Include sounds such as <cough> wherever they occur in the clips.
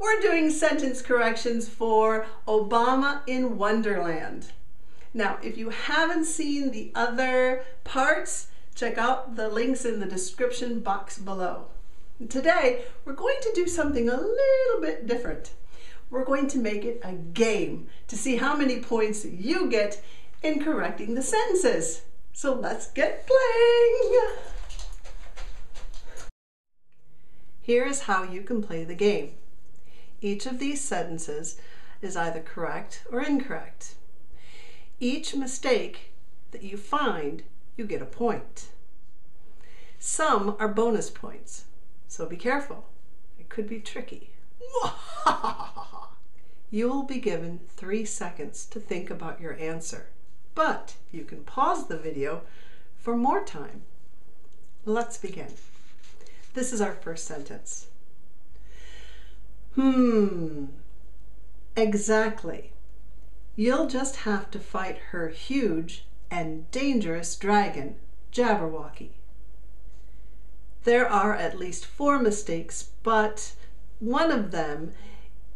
We're doing sentence corrections for Obama in Wonderland. Now, if you haven't seen the other parts, check out the links in the description box below. Today, we're going to do something a little bit different. We're going to make it a game to see how many points you get in correcting the sentences. So let's get playing! Here is how you can play the game. Each of these sentences is either correct or incorrect. Each mistake that you find, you get a point. Some are bonus points, so be careful. It could be tricky. <laughs> you will be given three seconds to think about your answer, but you can pause the video for more time. Let's begin. This is our first sentence. Hmm, exactly. You'll just have to fight her huge and dangerous dragon, Jabberwocky. There are at least four mistakes, but one of them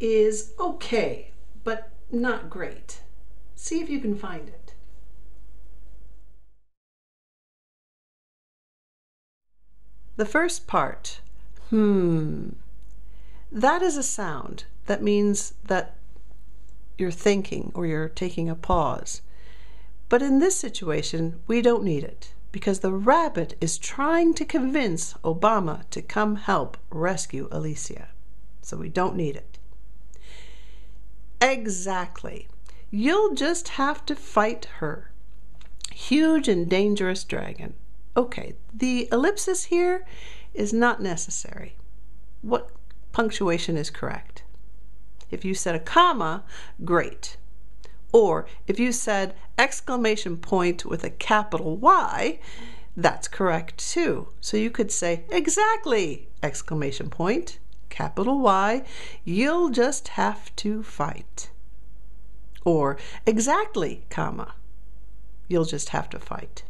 is okay, but not great. See if you can find it. The first part, hmm, that is a sound. That means that you're thinking or you're taking a pause. But in this situation, we don't need it because the rabbit is trying to convince Obama to come help rescue Alicia. So we don't need it. Exactly. You'll just have to fight her. Huge and dangerous dragon. Okay, the ellipsis here is not necessary. What punctuation is correct. If you said a comma, great. Or if you said exclamation point with a capital Y, that's correct too. So you could say exactly exclamation point, capital Y, you'll just have to fight. Or exactly comma, you'll just have to fight.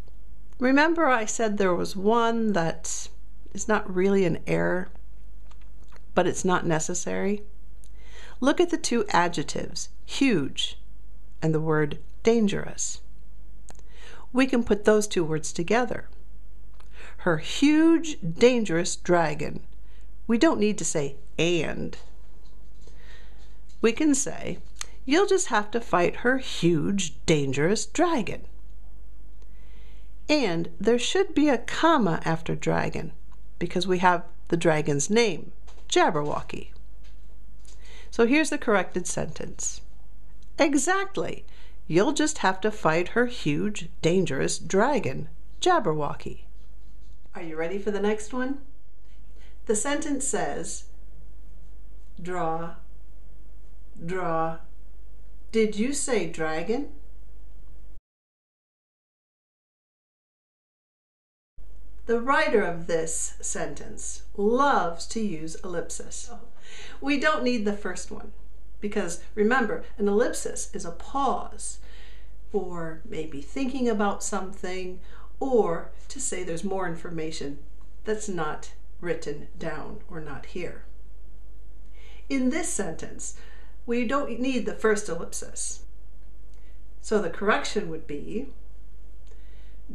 Remember I said there was one that is not really an error but it's not necessary? Look at the two adjectives, huge and the word dangerous. We can put those two words together. Her huge, dangerous dragon. We don't need to say and. We can say, you'll just have to fight her huge, dangerous dragon. And there should be a comma after dragon because we have the dragon's name. Jabberwocky. So here's the corrected sentence. Exactly. You'll just have to fight her huge, dangerous dragon, Jabberwocky. Are you ready for the next one? The sentence says, draw, draw. Did you say dragon? The writer of this sentence loves to use ellipsis. We don't need the first one because remember, an ellipsis is a pause for maybe thinking about something or to say there's more information that's not written down or not here. In this sentence, we don't need the first ellipsis. So the correction would be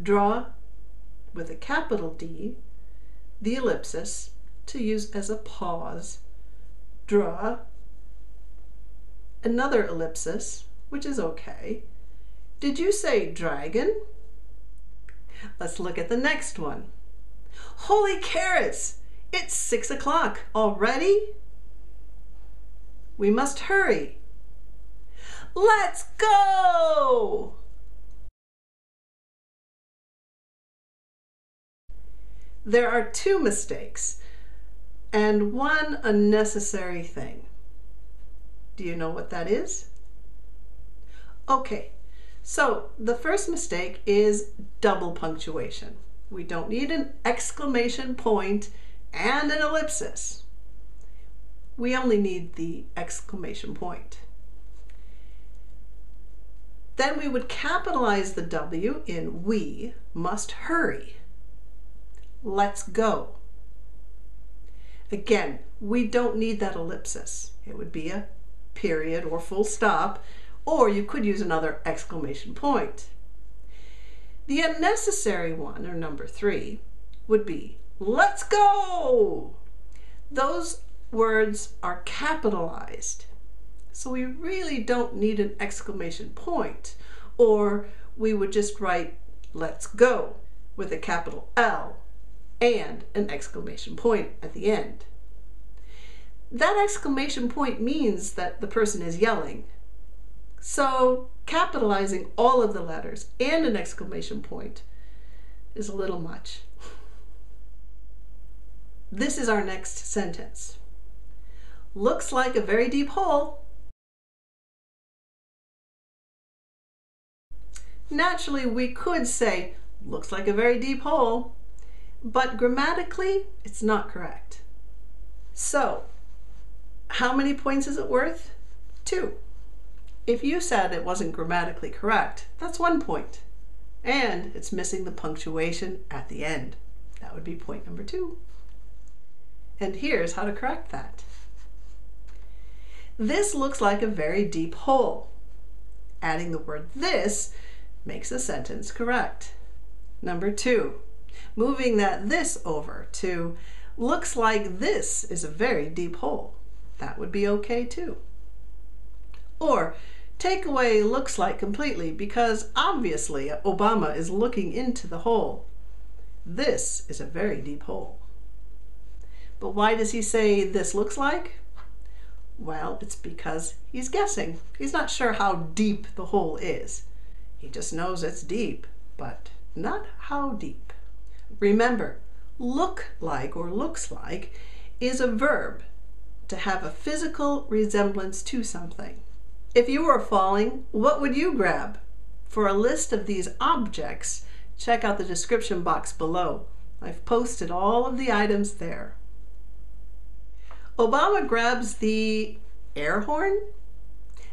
draw with a capital D, the ellipsis, to use as a pause, draw, another ellipsis, which is okay. Did you say dragon? Let's look at the next one. Holy carrots! It's six o'clock already? We must hurry. Let's go! There are two mistakes and one unnecessary thing. Do you know what that is? Okay, so the first mistake is double punctuation. We don't need an exclamation point and an ellipsis. We only need the exclamation point. Then we would capitalize the W in we must hurry let's go. Again, we don't need that ellipsis. It would be a period or full stop, or you could use another exclamation point. The unnecessary one, or number three, would be let's go. Those words are capitalized. So we really don't need an exclamation point, or we would just write let's go with a capital L and an exclamation point at the end. That exclamation point means that the person is yelling. So capitalizing all of the letters and an exclamation point is a little much. This is our next sentence. Looks like a very deep hole. Naturally, we could say, looks like a very deep hole, but grammatically, it's not correct. So, how many points is it worth? Two. If you said it wasn't grammatically correct, that's one point. And it's missing the punctuation at the end. That would be point number two. And here's how to correct that. This looks like a very deep hole. Adding the word this makes the sentence correct. Number two, moving that this over to looks like this is a very deep hole. That would be okay too. Or take away looks like completely because obviously Obama is looking into the hole. This is a very deep hole. But why does he say this looks like? Well, it's because he's guessing. He's not sure how deep the hole is. He just knows it's deep, but not how deep. Remember, look like or looks like is a verb to have a physical resemblance to something. If you were falling, what would you grab? For a list of these objects, check out the description box below. I've posted all of the items there. Obama grabs the air horn.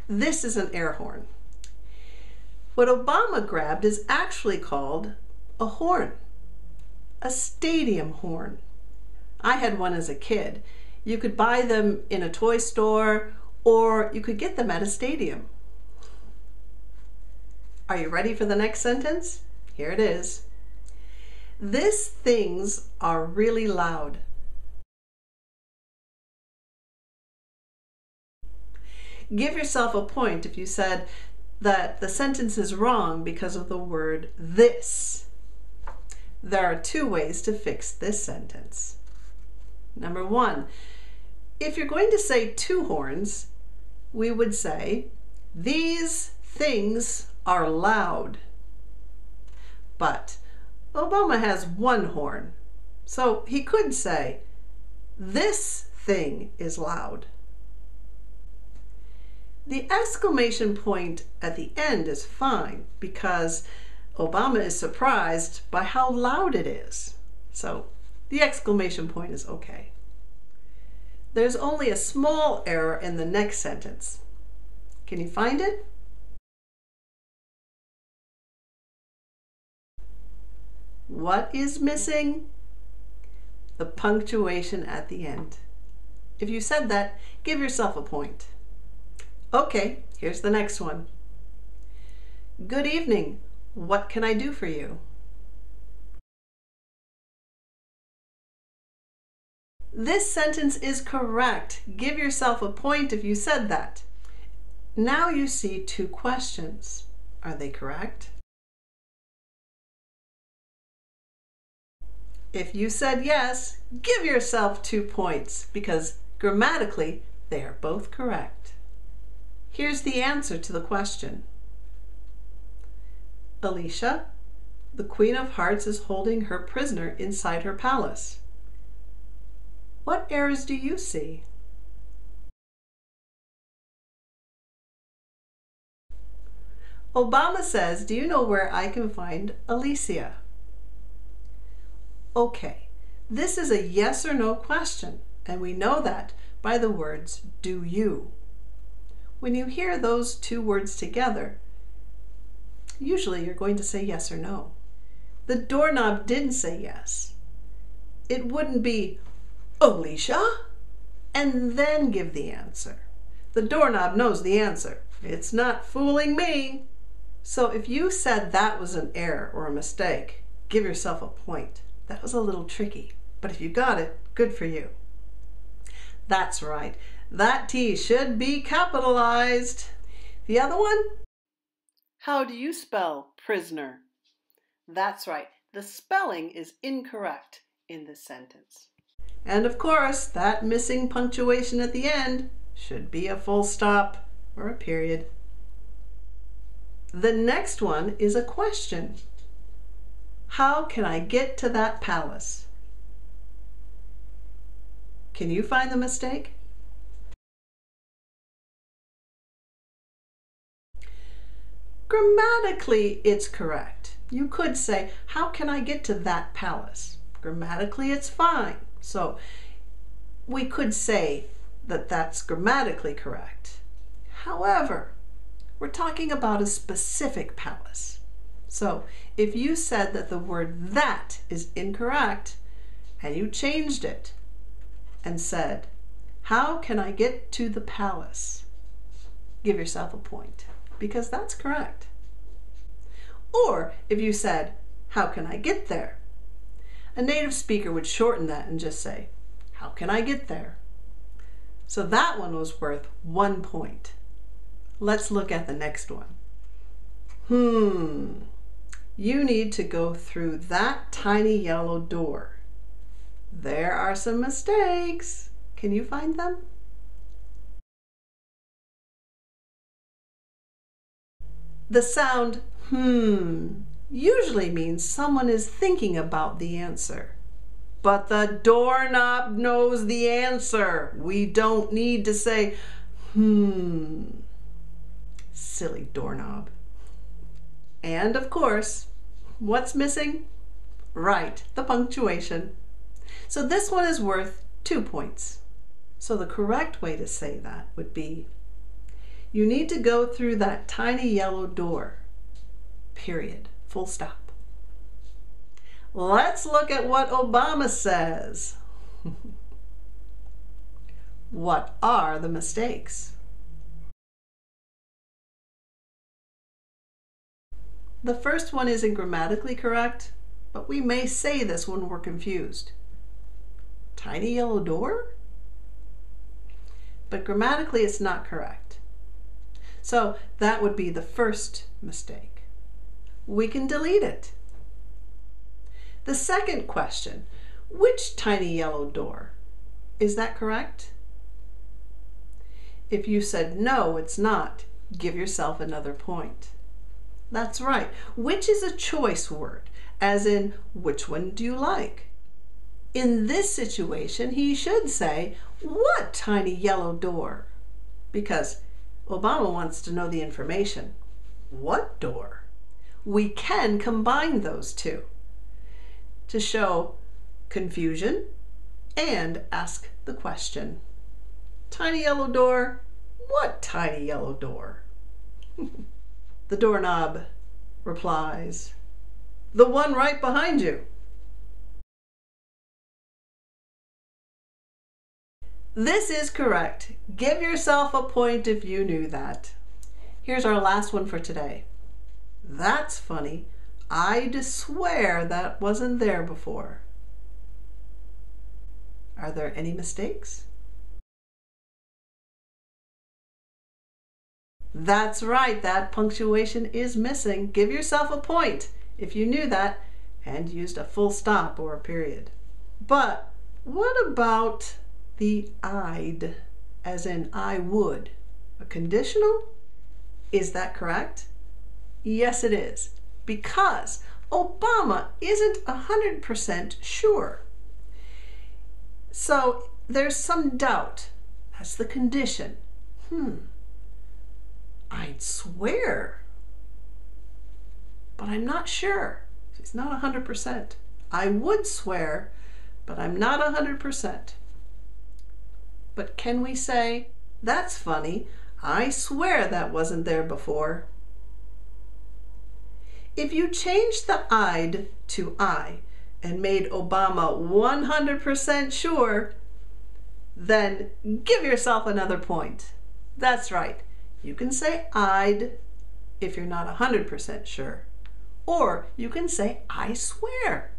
This is an air horn. What Obama grabbed is actually called a horn, a stadium horn. I had one as a kid. You could buy them in a toy store or you could get them at a stadium. Are you ready for the next sentence? Here it is. This things are really loud. Give yourself a point if you said that the sentence is wrong because of the word this. There are two ways to fix this sentence. Number one, if you're going to say two horns, we would say, these things are loud. But Obama has one horn, so he could say, this thing is loud. The exclamation point at the end is fine because Obama is surprised by how loud it is. So the exclamation point is okay. There's only a small error in the next sentence. Can you find it? What is missing? The punctuation at the end. If you said that, give yourself a point. Okay, here's the next one. Good evening. What can I do for you? This sentence is correct. Give yourself a point if you said that. Now you see two questions. Are they correct? If you said yes, give yourself two points because grammatically they are both correct. Here's the answer to the question. Alicia, the Queen of Hearts is holding her prisoner inside her palace. What errors do you see? Obama says, do you know where I can find Alicia? Okay, this is a yes or no question, and we know that by the words do you. When you hear those two words together, usually you're going to say yes or no. The doorknob didn't say yes. It wouldn't be, Alicia? and then give the answer. The doorknob knows the answer. It's not fooling me. So if you said that was an error or a mistake, give yourself a point. That was a little tricky, but if you got it, good for you. That's right. That T should be capitalized. The other one? How do you spell prisoner? That's right. The spelling is incorrect in this sentence. And of course, that missing punctuation at the end should be a full stop or a period. The next one is a question. How can I get to that palace? Can you find the mistake? Grammatically, it's correct. You could say, how can I get to that palace? Grammatically, it's fine. So we could say that that's grammatically correct. However, we're talking about a specific palace. So if you said that the word that is incorrect and you changed it and said, how can I get to the palace? Give yourself a point because that's correct. Or if you said, how can I get there? A native speaker would shorten that and just say, how can I get there? So that one was worth one point. Let's look at the next one. Hmm, you need to go through that tiny yellow door. There are some mistakes. Can you find them? The sound hmm usually means someone is thinking about the answer. But the doorknob knows the answer. We don't need to say, hmm. Silly doorknob. And of course, what's missing? Right, the punctuation. So this one is worth two points. So the correct way to say that would be, you need to go through that tiny yellow door, period, full stop. Let's look at what Obama says. <laughs> what are the mistakes? The first one isn't grammatically correct, but we may say this when we're confused. Tiny yellow door? But grammatically it's not correct. So that would be the first mistake. We can delete it. The second question, which tiny yellow door? Is that correct? If you said no, it's not, give yourself another point. That's right. Which is a choice word, as in, which one do you like? In this situation, he should say, what tiny yellow door? Because Obama wants to know the information. What door? We can combine those two to show confusion and ask the question. Tiny yellow door, what tiny yellow door? <laughs> the doorknob replies, the one right behind you. This is correct. Give yourself a point if you knew that. Here's our last one for today. That's funny. I'd swear that wasn't there before. Are there any mistakes? That's right, that punctuation is missing. Give yourself a point if you knew that and used a full stop or a period. But what about the I'd, as in I would? A conditional? Is that correct? Yes, it is because Obama isn't 100% sure. So there's some doubt. That's the condition. Hmm. I'd swear. But I'm not sure. He's not 100%. I would swear, but I'm not 100%. But can we say, that's funny, I swear that wasn't there before? If you changed the I'd to I and made Obama 100% sure, then give yourself another point. That's right. You can say I'd if you're not 100% sure. Or you can say I swear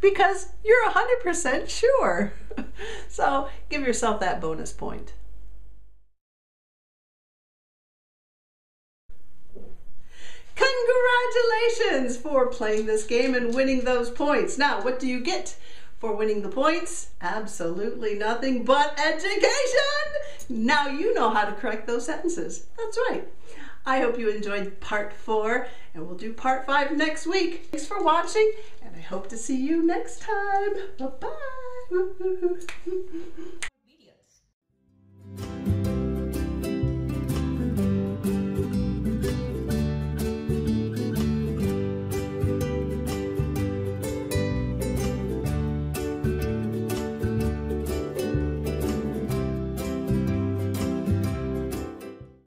because you're 100% sure. <laughs> so give yourself that bonus point. Congratulations for playing this game and winning those points. Now, what do you get for winning the points? Absolutely nothing but education. Now you know how to correct those sentences. That's right. I hope you enjoyed part four, and we'll do part five next week. Thanks for watching, and I hope to see you next time. Bye-bye. <laughs>